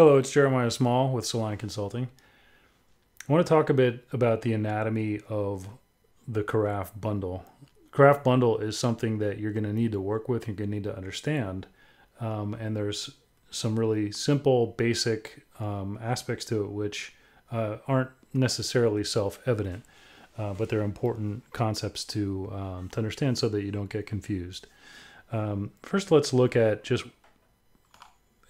Hello, it's Jeremiah Small with Soliant Consulting. I want to talk a bit about the anatomy of the Carafe bundle. Carafe bundle is something that you're going to need to work with, you're going to need to understand. Um, and there's some really simple, basic um, aspects to it which uh, aren't necessarily self evident, uh, but they're important concepts to, um, to understand so that you don't get confused. Um, first, let's look at just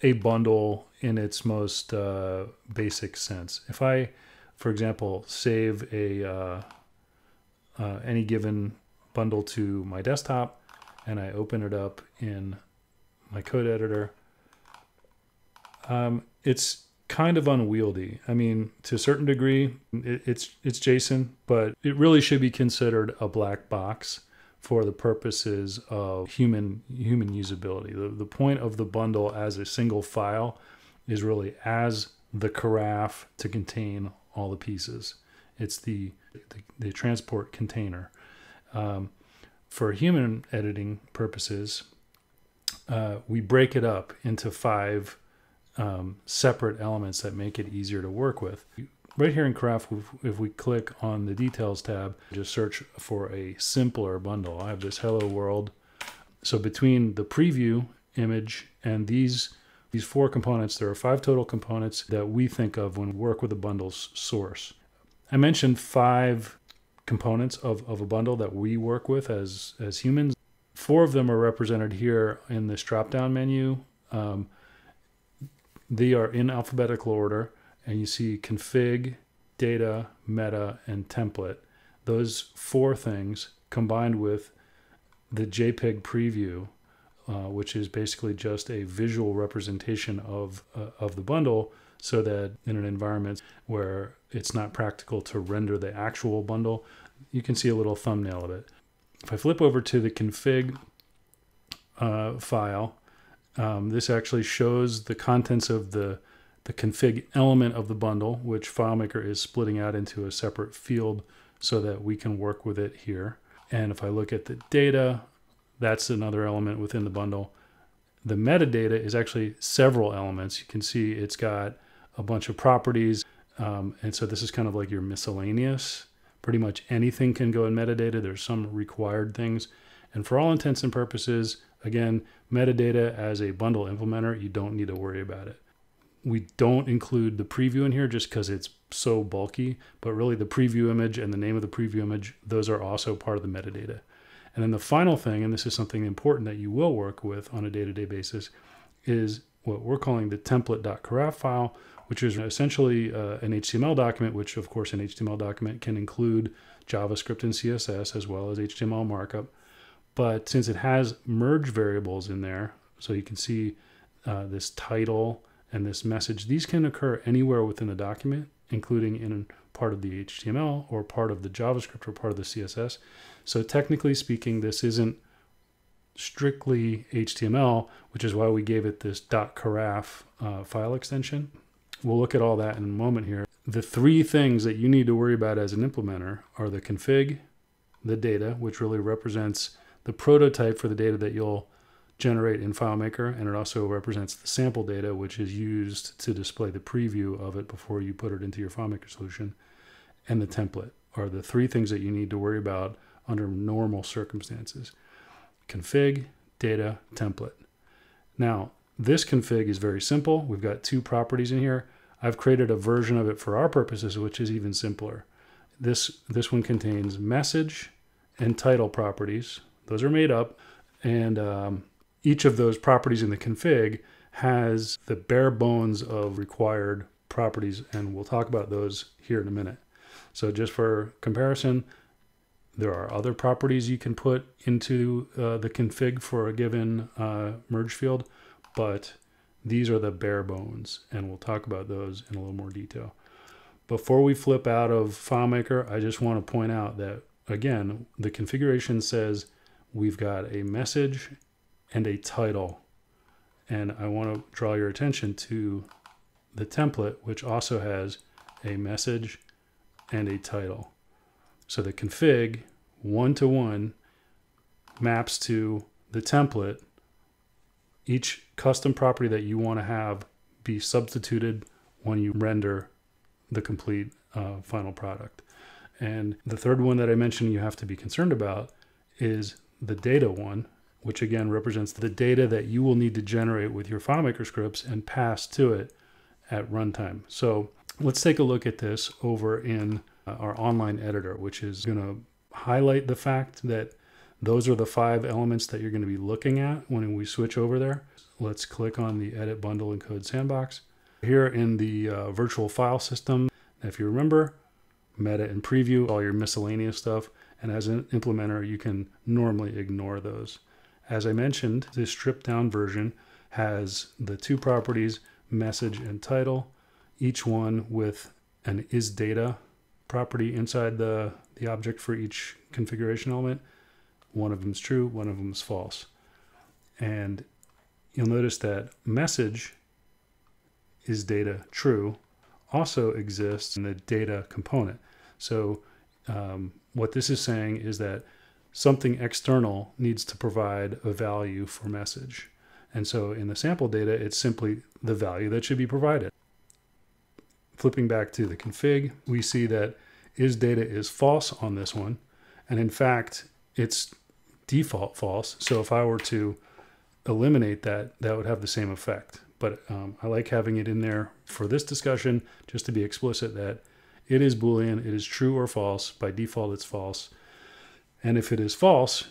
a bundle in its most uh, basic sense. If I, for example, save a uh, uh, any given bundle to my desktop and I open it up in my code editor, um, it's kind of unwieldy. I mean, to a certain degree, it, it's it's JSON, but it really should be considered a black box for the purposes of human human usability. The, the point of the bundle as a single file is really as the carafe to contain all the pieces. It's the the, the transport container. Um, for human editing purposes, uh, we break it up into five um, separate elements that make it easier to work with. Right here in Carafe, if we click on the Details tab, just search for a simpler bundle. I have this Hello World. So between the preview image and these these four components, there are five total components that we think of when we work with a bundle's source. I mentioned five components of, of a bundle that we work with as, as humans. Four of them are represented here in this drop-down menu. Um, they are in alphabetical order and you see config, data, meta, and template. Those four things combined with the JPEG preview, uh, which is basically just a visual representation of, uh, of the bundle, so that in an environment where it's not practical to render the actual bundle, you can see a little thumbnail of it. If I flip over to the config uh, file, um, this actually shows the contents of the the config element of the bundle, which FileMaker is splitting out into a separate field so that we can work with it here. And if I look at the data, that's another element within the bundle. The metadata is actually several elements. You can see it's got a bunch of properties. Um, and so this is kind of like your miscellaneous. Pretty much anything can go in metadata. There's some required things. And for all intents and purposes, again, metadata as a bundle implementer, you don't need to worry about it we don't include the preview in here just because it's so bulky, but really the preview image and the name of the preview image, those are also part of the metadata. And then the final thing, and this is something important that you will work with on a day-to-day basis, is what we're calling the template.carafe file, which is essentially uh, an HTML document, which of course an HTML document can include JavaScript and CSS as well as HTML markup. But since it has merge variables in there, so you can see uh, this title, and this message, these can occur anywhere within the document, including in part of the HTML or part of the JavaScript or part of the CSS. So technically speaking, this isn't strictly HTML, which is why we gave it this .carafe uh, file extension. We'll look at all that in a moment here. The three things that you need to worry about as an implementer are the config, the data, which really represents the prototype for the data that you'll generate in FileMaker, and it also represents the sample data, which is used to display the preview of it before you put it into your FileMaker solution, and the template are the three things that you need to worry about under normal circumstances. Config, data, template. Now, this config is very simple. We've got two properties in here. I've created a version of it for our purposes, which is even simpler. This, this one contains message and title properties. Those are made up. And um, each of those properties in the config has the bare bones of required properties, and we'll talk about those here in a minute. So just for comparison, there are other properties you can put into uh, the config for a given uh, merge field, but these are the bare bones, and we'll talk about those in a little more detail. Before we flip out of FileMaker, I just want to point out that, again, the configuration says we've got a message and a title. And I want to draw your attention to the template, which also has a message and a title. So the config one to one maps to the template. Each custom property that you want to have be substituted when you render the complete uh, final product. And the third one that I mentioned you have to be concerned about is the data one, which again represents the data that you will need to generate with your FileMaker scripts and pass to it at runtime. So let's take a look at this over in uh, our online editor, which is going to highlight the fact that those are the five elements that you're going to be looking at when we switch over there. Let's click on the Edit Bundle and Code Sandbox. Here in the uh, virtual file system, if you remember, meta and preview, all your miscellaneous stuff. And as an implementer, you can normally ignore those. As I mentioned, this stripped down version has the two properties, message and title, each one with an is data property inside the, the object for each configuration element. One of them is true, one of them is false. And you'll notice that message is data true also exists in the data component. So um, what this is saying is that something external needs to provide a value for message. And so in the sample data, it's simply the value that should be provided. Flipping back to the config, we see that is data is false on this one. And in fact, it's default false. So if I were to eliminate that, that would have the same effect. But um, I like having it in there for this discussion just to be explicit that it is Boolean, it is true or false. By default, it's false. And if it is false,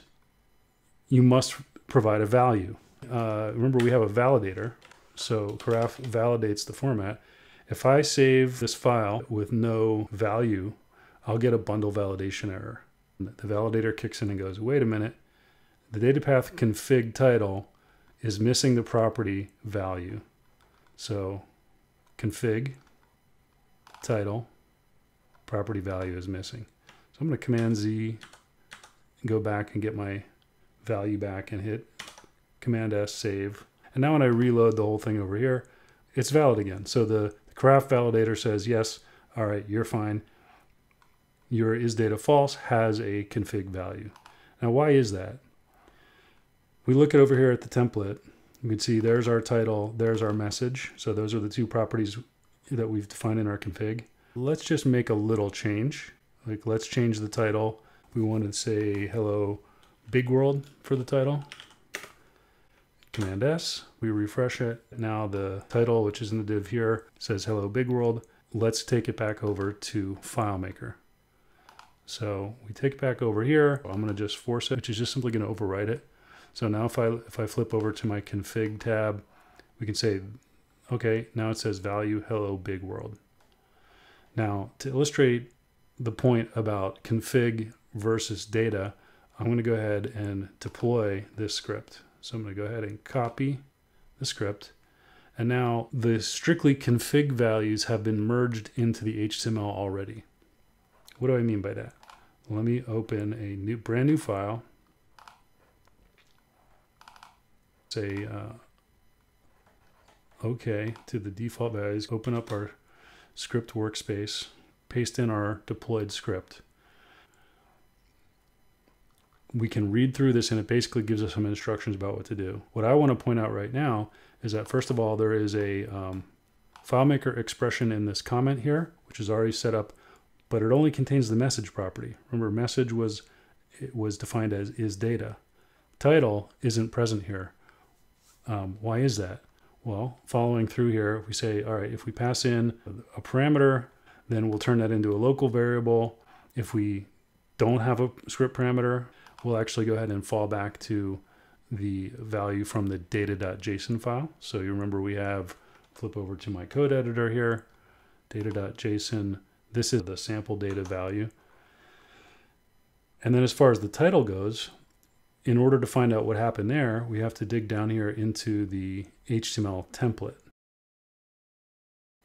you must provide a value. Uh, remember, we have a validator. So Carafe validates the format. If I save this file with no value, I'll get a bundle validation error. The validator kicks in and goes, wait a minute, the data path config title is missing the property value. So config title property value is missing. So I'm going to Command Z, go back and get my value back and hit Command S, save. And now when I reload the whole thing over here, it's valid again. So the, Carafe validator says, yes, all right, you're fine. Your is data false has a config value. Now, why is that? We look at over here at the template. You can see there's our title, there's our message. So those are the two properties that we've defined in our config. Let's just make a little change. Like let's change the title. We want to say hello big world for the title. Command S, we refresh it. Now the title, which is in the div here, says hello big world. Let's take it back over to FileMaker. So we take it back over here. I'm going to just force it, which is just simply going to overwrite it. So now if I if I flip over to my config tab, we can say, okay, now it says value hello big world. Now, to illustrate the point about config versus data, I'm going to go ahead and deploy this script. So I'm going to go ahead and copy the script. And now the strictly config values have been merged into the HTML already. What do I mean by that? Let me open a new, brand new file. Say uh, OK to the default values. Open up our script workspace, paste in our deployed script. We can read through this and it basically gives us some instructions about what to do. What I want to point out right now is that first of all, there is a um, FileMaker expression in this comment here, which is already set up, but it only contains the message property. Remember, message was it was defined as is data. Title isn't present here. Um, why is that? Well, following through here, we say, all right, if we pass in a parameter, then we'll turn that into a local variable. If we don't have a script parameter, we'll actually go ahead and fall back to the value from the data.json file. So you remember we have, flip over to my code editor here, data.json. This is the sample data value. And then as far as the title goes, in order to find out what happened there, we have to dig down here into the HTML template.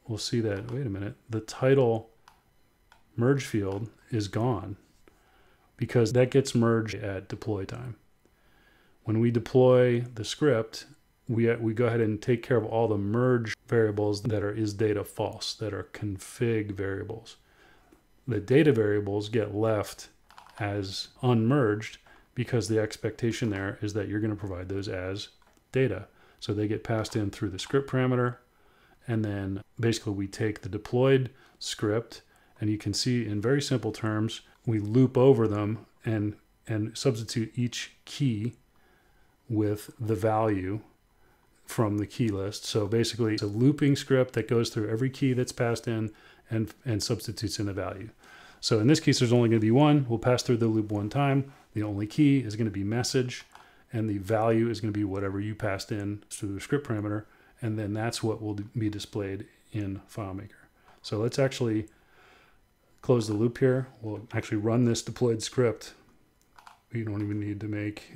We'll see that, wait a minute, the title merge field is gone because that gets merged at deploy time. When we deploy the script, we, we go ahead and take care of all the merge variables that are is data false, that are config variables. The data variables get left as unmerged because the expectation there is that you're going to provide those as data. So they get passed in through the script parameter And then basically we take the deployed script and you can see in very simple terms, we loop over them and and substitute each key with the value from the key list. So basically it's a looping script that goes through every key that's passed in and and substitutes in a value. So in this case, there's only going to be one. We'll pass through the loop one time. The only key is going to be message, and the value is going to be whatever you passed in through the script parameter, and then that's what will be displayed in FileMaker. So let's actually close the loop here. We'll actually run this deployed script. We don't even need to make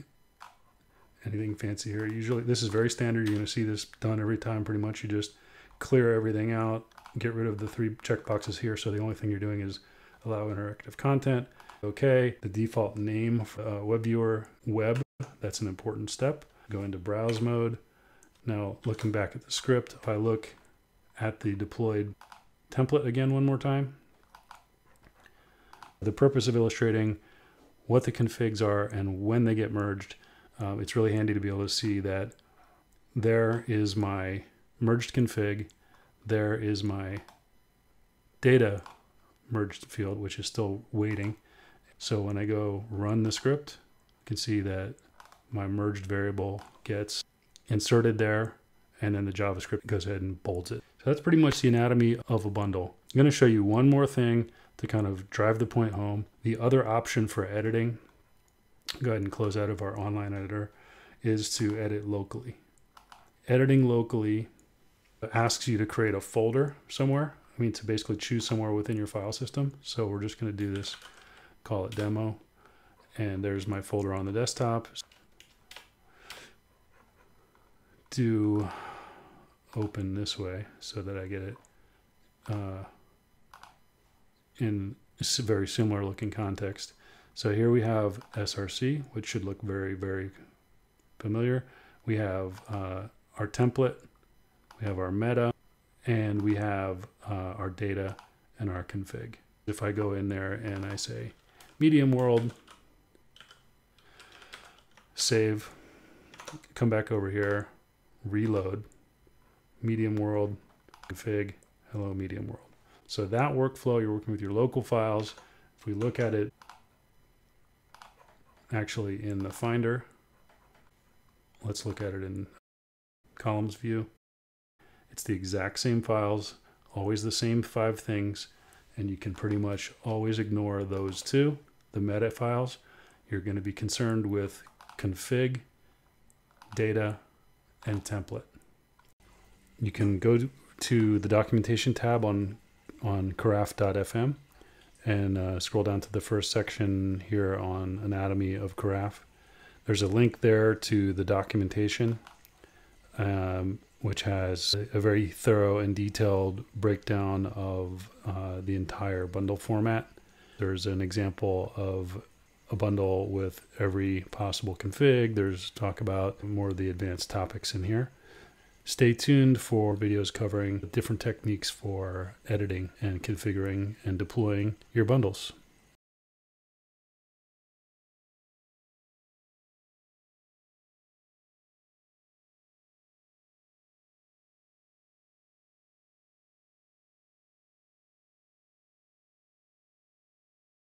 anything fancy here. Usually, this is very standard. You're to see this done every time pretty much. You just clear everything out, get rid of the three checkboxes here. So the only thing you're doing is allow interactive content. Okay, the default name uh, web viewer web, that's an important step. Go into browse mode. Now looking back at the script, if I look at the deployed template again one more time, the purpose of illustrating what the configs are and when they get merged, um, it's really handy to be able to see that there is my merged config, there is my data merged field, which is still waiting. So when I go run the script, you can see that my merged variable gets inserted there, and then the JavaScript goes ahead and bolts it. So that's pretty much the anatomy of a bundle. I'm going to show you one more thing to kind of drive the point home. The other option for editing, go ahead and close out of our online editor, is to edit locally. Editing locally asks you to create a folder somewhere. I mean, to basically choose somewhere within your file system. So we're just going to do this, call it demo. And there's my folder on the desktop. Do open this way so that I get it uh, in a very similar looking context. So here we have SRC, which should look very, very familiar. We have uh, our template, we have our meta, and we have uh, our data and our config. If I go in there and I say medium world, save, come back over here, reload, medium world, config, hello medium world. So that workflow, you're working with your local files. If we look at it actually in the Finder, let's look at it in columns view. It's the exact same files, always the same five things, and you can pretty much always ignore those two, the meta files. You're going to be concerned with config, data, and template. You can go to the documentation tab on on carafe.fm and uh, scroll down to the first section here on anatomy of carafe. There's a link there to the documentation, um, which has a very thorough and detailed breakdown of uh, the entire bundle format. There's an example of a bundle with every possible config. There's talk about more of the advanced topics in here. Stay tuned for videos covering different techniques for editing and configuring and deploying your bundles.